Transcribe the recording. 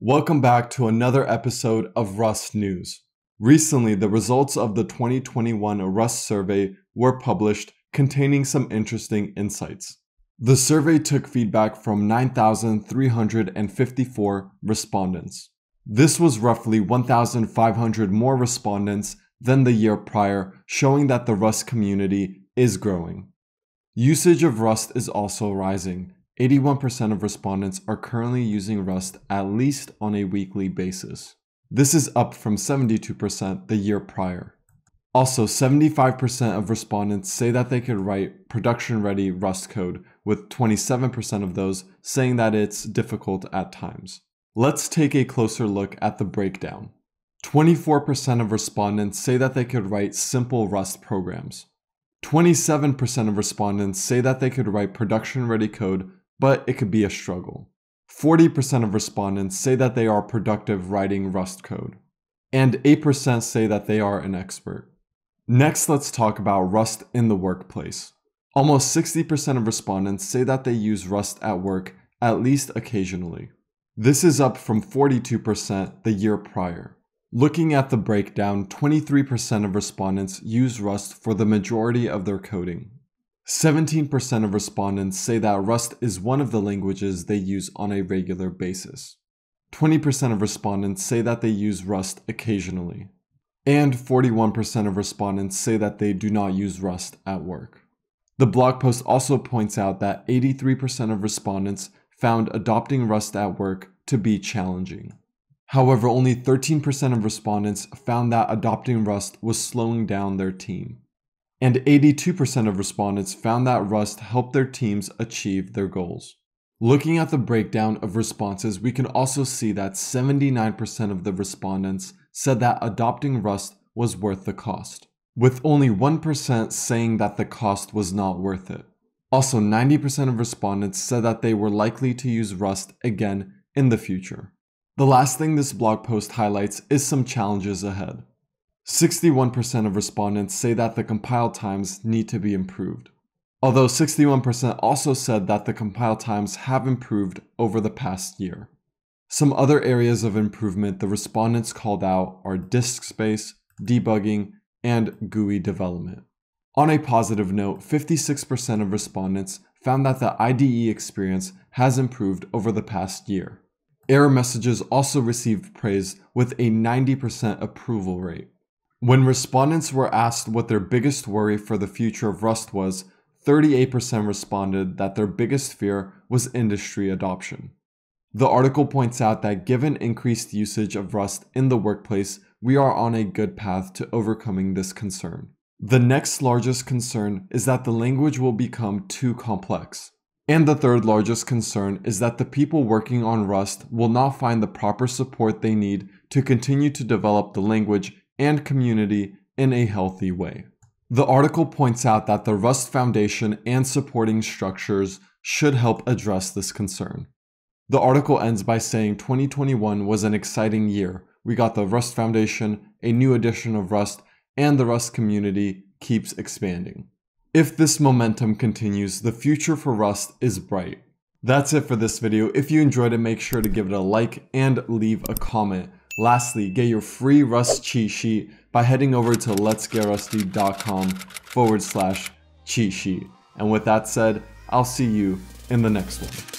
Welcome back to another episode of Rust News. Recently, the results of the 2021 Rust survey were published containing some interesting insights. The survey took feedback from 9,354 respondents. This was roughly 1,500 more respondents than the year prior, showing that the Rust community is growing. Usage of Rust is also rising, 81% of respondents are currently using Rust at least on a weekly basis. This is up from 72% the year prior. Also, 75% of respondents say that they could write production ready Rust code, with 27% of those saying that it's difficult at times. Let's take a closer look at the breakdown. 24% of respondents say that they could write simple Rust programs. 27% of respondents say that they could write production ready code but it could be a struggle. 40% of respondents say that they are productive writing Rust code, and 8% say that they are an expert. Next, let's talk about Rust in the workplace. Almost 60% of respondents say that they use Rust at work at least occasionally. This is up from 42% the year prior. Looking at the breakdown, 23% of respondents use Rust for the majority of their coding, 17% of respondents say that Rust is one of the languages they use on a regular basis. 20% of respondents say that they use Rust occasionally. And 41% of respondents say that they do not use Rust at work. The blog post also points out that 83% of respondents found adopting Rust at work to be challenging. However, only 13% of respondents found that adopting Rust was slowing down their team and 82% of respondents found that Rust helped their teams achieve their goals. Looking at the breakdown of responses, we can also see that 79% of the respondents said that adopting Rust was worth the cost, with only 1% saying that the cost was not worth it. Also, 90% of respondents said that they were likely to use Rust again in the future. The last thing this blog post highlights is some challenges ahead. 61% of respondents say that the compile times need to be improved. Although 61% also said that the compile times have improved over the past year. Some other areas of improvement the respondents called out are disk space, debugging, and GUI development. On a positive note, 56% of respondents found that the IDE experience has improved over the past year. Error messages also received praise with a 90% approval rate. When respondents were asked what their biggest worry for the future of Rust was, 38% responded that their biggest fear was industry adoption. The article points out that given increased usage of Rust in the workplace, we are on a good path to overcoming this concern. The next largest concern is that the language will become too complex. And the third largest concern is that the people working on Rust will not find the proper support they need to continue to develop the language and community in a healthy way. The article points out that the Rust Foundation and supporting structures should help address this concern. The article ends by saying 2021 was an exciting year. We got the Rust Foundation, a new edition of Rust, and the Rust community keeps expanding. If this momentum continues, the future for Rust is bright. That's it for this video. If you enjoyed it, make sure to give it a like and leave a comment. Lastly, get your free Rust cheat sheet by heading over to letsgetrusty.com forward slash cheat sheet. And with that said, I'll see you in the next one.